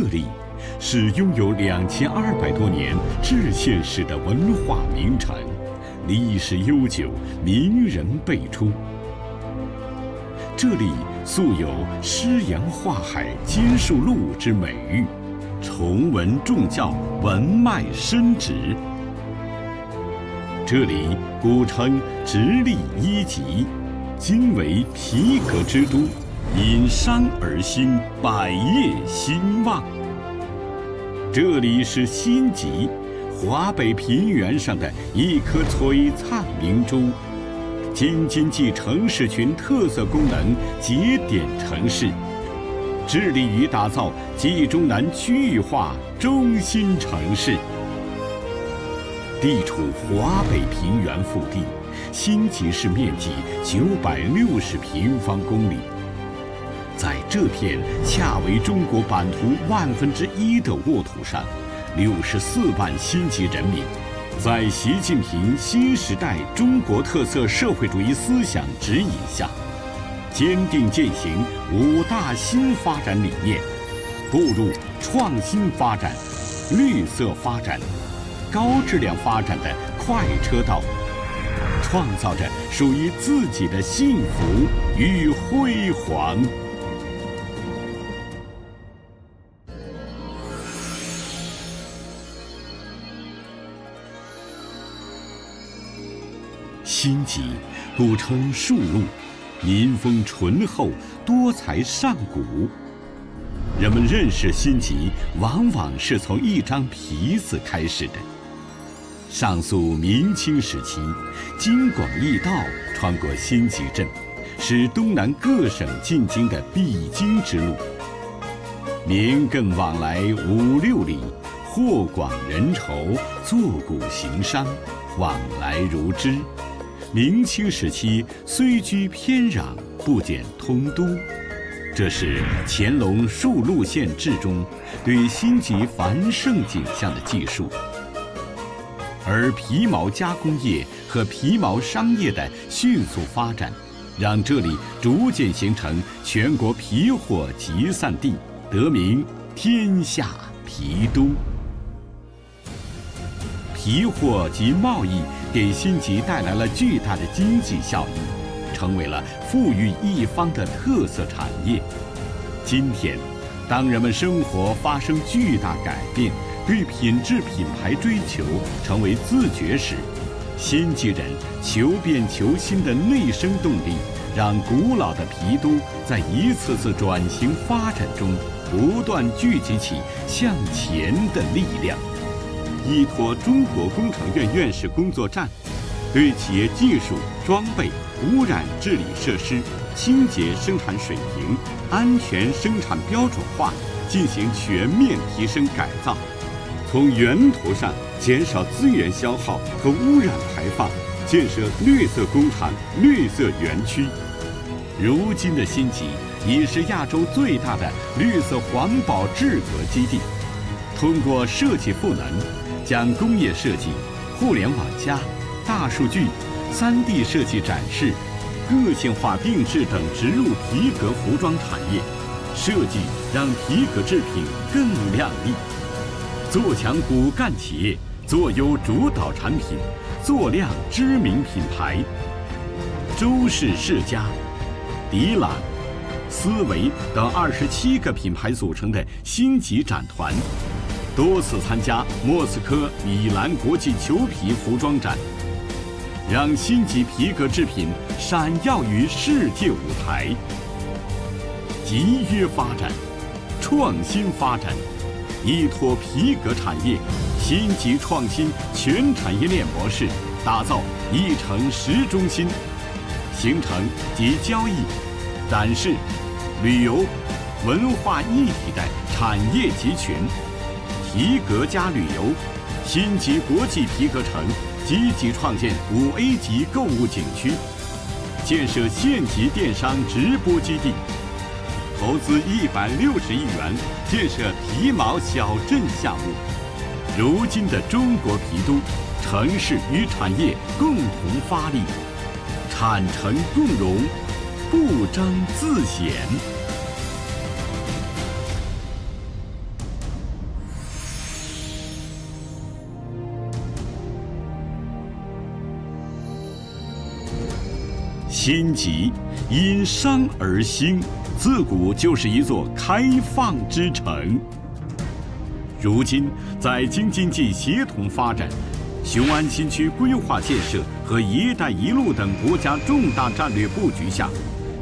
这里是拥有两千二百多年治县史的文化名城，历史悠久，名人辈出。这里素有“诗阳画海兼树路”之美誉，崇文重教，文脉深植。这里古称直隶一级，今为皮革之都，因山而兴，百业兴旺。这里是辛集，华北平原上的一颗璀璨明珠，京津冀城市群特色功能节点城市，致力于打造冀中南区域化中心城市。地处华北平原腹地，新集市面积九百六十平方公里。在这片恰为中国版图万分之一的沃土上，六十四万新集人民，在习近平新时代中国特色社会主义思想指引下，坚定践行五大新发展理念，步入创新发展、绿色发展。高质量发展的快车道，创造着属于自己的幸福与辉煌。辛集，古称树路，民风淳厚，多才善古。人们认识辛集，往往是从一张皮子开始的。上溯明清时期，京广驿道穿过辛集镇，是东南各省进京的必经之路。民更往来五六里，货广人稠，坐古行商，往来如织。明清时期虽居偏壤，不减通都。这是乾隆《数路线志》中对辛集繁盛景象的记述。而皮毛加工业和皮毛商业的迅速发展，让这里逐渐形成全国皮货集散地，得名“天下皮都”。皮货及贸易给辛集带来了巨大的经济效益，成为了富裕一方的特色产业。今天，当人们生活发生巨大改变。对品质品牌追求成为自觉时，新集人求变求新的内生动力，让古老的皮都在一次次转型发展中不断聚集起向前的力量。依托中国工程院院士工作站，对企业技术装备、污染治理设施、清洁生产水平、安全生产标准化进行全面提升改造。从源头上减少资源消耗和污染排放，建设绿色工厂、绿色园区。如今的新集已是亚洲最大的绿色环保制革基地。通过设计赋能，将工业设计、互联网加、大数据、3D 设计展示、个性化定制等植入皮革服装产业，设计让皮革制品更亮丽。做强骨干企业，做优主导产品，做亮知名品牌。周氏世家、迪朗、思维等二十七个品牌组成的星级展团，多次参加莫斯科、米兰国际裘皮服装展，让星级皮革制品闪耀于世界舞台。集约发展，创新发展。依托皮革产业，新级创新全产业链模式，打造一城十中心，形成集交易、展示、旅游、文化一体的产业集群。皮革加旅游，新级国际皮革城积极创建五 A 级购物景区，建设县级电商直播基地。投资一百六十亿元建设皮毛小镇项目。如今的中国皮都，城市与产业共同发力，产城共荣，不争自显。辛集因商而兴，自古就是一座开放之城。如今，在京津冀协同发展、雄安新区规划建设和“一带一路”等国家重大战略布局下，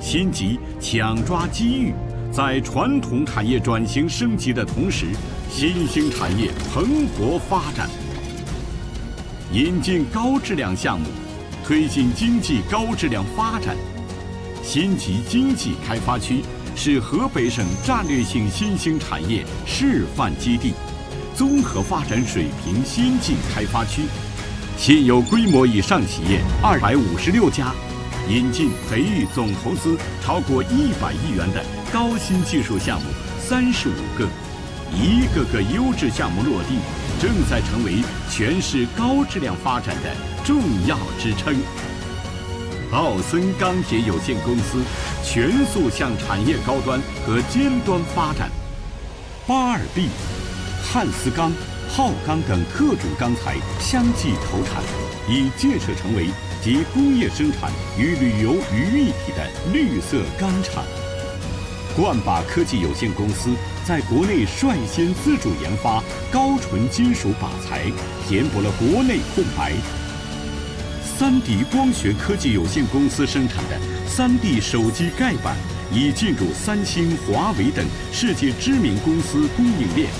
新集抢抓机遇，在传统产业转型升级的同时，新兴产业蓬勃发展，引进高质量项目。推进经济高质量发展，新集经济开发区是河北省战略性新兴产业示范基地、综合发展水平先进开发区，现有规模以上企业二百五十六家，引进培育总投资超过一百亿元的高新技术项目三十五个，一个个优质项目落地，正在成为全市高质量发展的。重要支撑。奥森钢铁有限公司全速向产业高端和尖端发展。巴尔碧、汉斯钢、浩钢等特种钢材相继投产，已建设成为集工业生产与旅游于一体的绿色钢厂。冠把科技有限公司在国内率先自主研发高纯金属靶材，填补了国内空白。三 D 光学科技有限公司生产的三 D 手机盖板已进入三星、华为等世界知名公司供应链。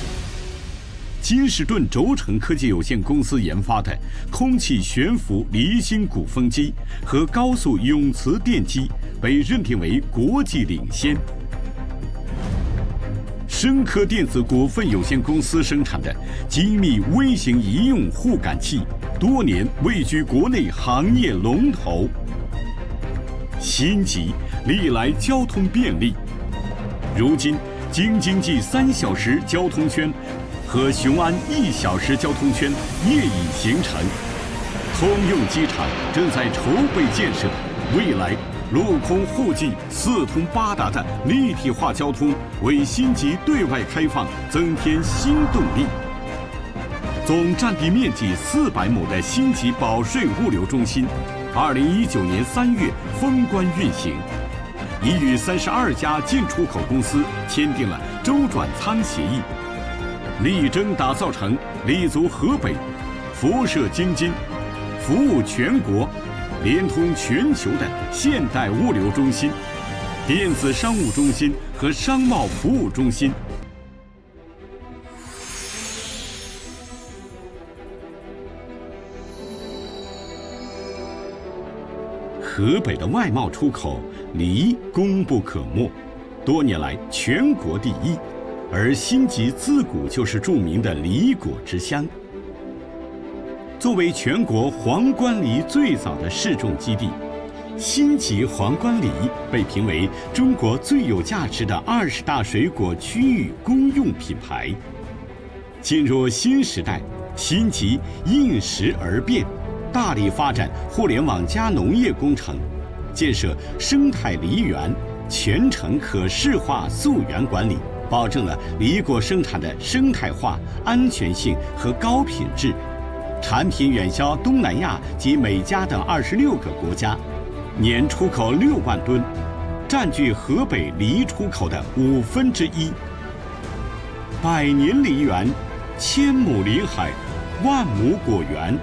金士顿轴承科技有限公司研发的空气悬浮离心鼓风机和高速永磁电机被认定为国际领先。深科电子股份有限公司生产的精密微型医用护感器。多年位居国内行业龙头，新集历来交通便利，如今京津冀三小时交通圈和雄安一小时交通圈业已形成，通用机场正在筹备建设，未来陆空互济、四通八达的立体化交通为新集对外开放增添新动力。总占地面积四百亩的新集保税物流中心，二零一九年三月封关运行，已与三十二家进出口公司签订了周转仓协议，力争打造成立足河北、辐射京津、服务全国、连通全球的现代物流中心、电子商务中心和商贸服务中心。河北的外贸出口梨功不可没，多年来全国第一，而新集自古就是著名的梨果之乡。作为全国皇冠梨最早的试种基地，新集皇冠梨被评为中国最有价值的二十大水果区域公用品牌。进入新时代，新集应时而变。大力发展互联网加农业工程，建设生态梨园，全程可视化溯源管理，保证了梨果生产的生态化、安全性和高品质。产品远销东南亚及美加等二十六个国家，年出口六万吨，占据河北梨出口的五分之一。百年梨园，千亩林海，万亩果园。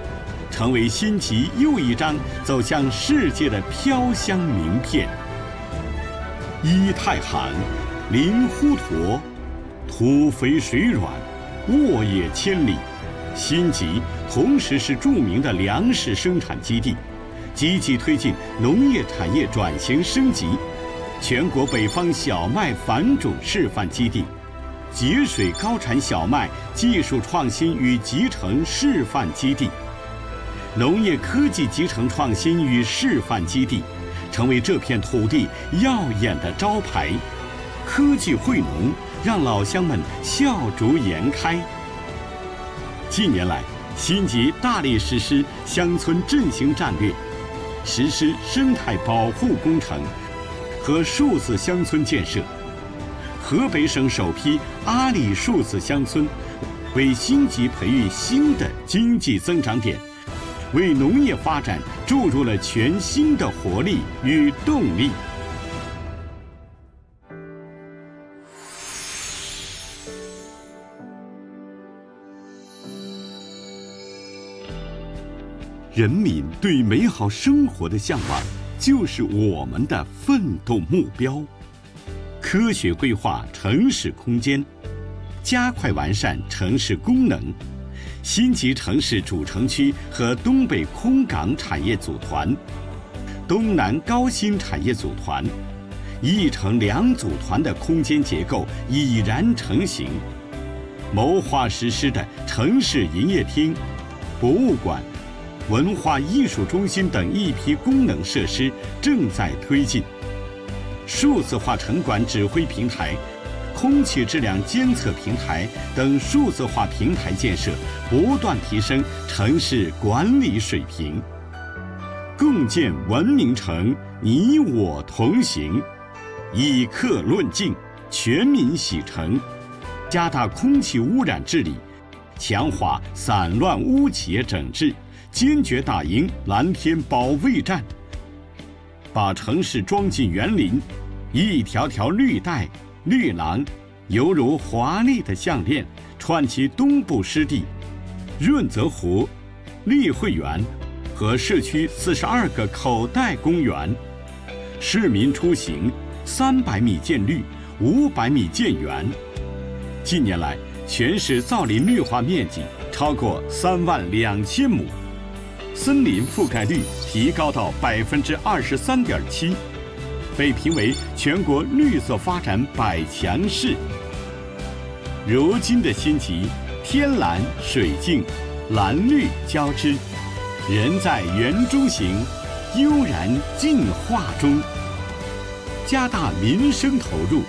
成为新奇又一张走向世界的飘香名片。一太行，林呼驼，土肥水软，沃野千里。新集同时是著名的粮食生产基地，积极推进农业产业转型升级，全国北方小麦繁种示范基地，节水高产小麦技术创新与集成示范基地。农业科技集成创新与示范基地，成为这片土地耀眼的招牌。科技惠农，让老乡们笑逐颜开。近年来，新集大力实施乡村振兴战略，实施生态保护工程和数字乡村建设。河北省首批阿里数字乡村，为新集培育新的经济增长点。为农业发展注入了全新的活力与动力。人民对美好生活的向往，就是我们的奋斗目标。科学规划城市空间，加快完善城市功能。新级城市主城区和东北空港产业组团，东南高新产业组团，一城两组团的空间结构已然成型。谋划实施的城市营业厅、博物馆。文化艺术中心等一批功能设施正在推进，数字化城管指挥平台、空气质量监测平台等数字化平台建设，不断提升城市管理水平。共建文明城，你我同行，以客论境，全民洗城，加大空气污染治理，强化散乱污企业整治。坚决打赢蓝天保卫战，把城市装进园林，一条条绿带、绿廊，犹如华丽的项链，串起东部湿地、润泽湖、丽汇园和市区四十二个口袋公园。市民出行，三百米建绿，五百米建园。近年来，全市造林绿化面积超过三万两千亩。森林覆盖率提高到百分之二十三点七，被评为全国绿色发展百强市。如今的新集，天蓝水净，蓝绿交织，人在园中行，悠然进化中。加大民生投入，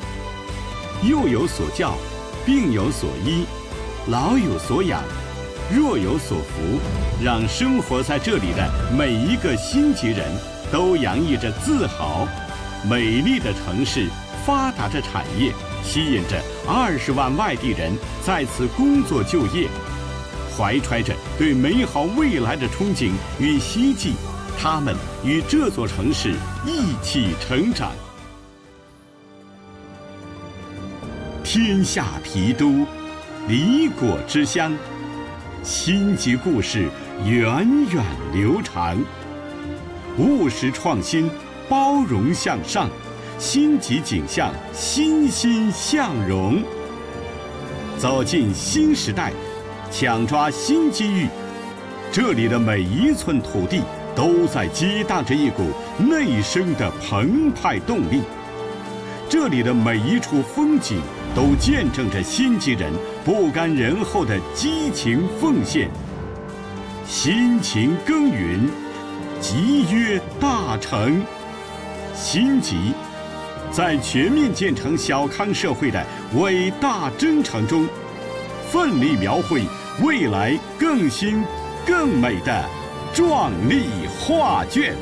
幼有所教，病有所医，老有所养。若有所福，让生活在这里的每一个新籍人都洋溢着自豪。美丽的城市，发达的产业，吸引着二十万外地人在此工作就业。怀揣着对美好未来的憧憬与希冀，他们与这座城市一起成长。天下提督，离果之乡。新级故事源远流长，务实创新，包容向上，新级景象欣欣向荣。走进新时代，抢抓新机遇，这里的每一寸土地都在激荡着一股内生的澎湃动力，这里的每一处风景。都见证着新籍人不甘人后的激情奉献，辛勤耕耘，集约大成。新籍在全面建成小康社会的伟大征程中，奋力描绘未来更新更美的壮丽画卷。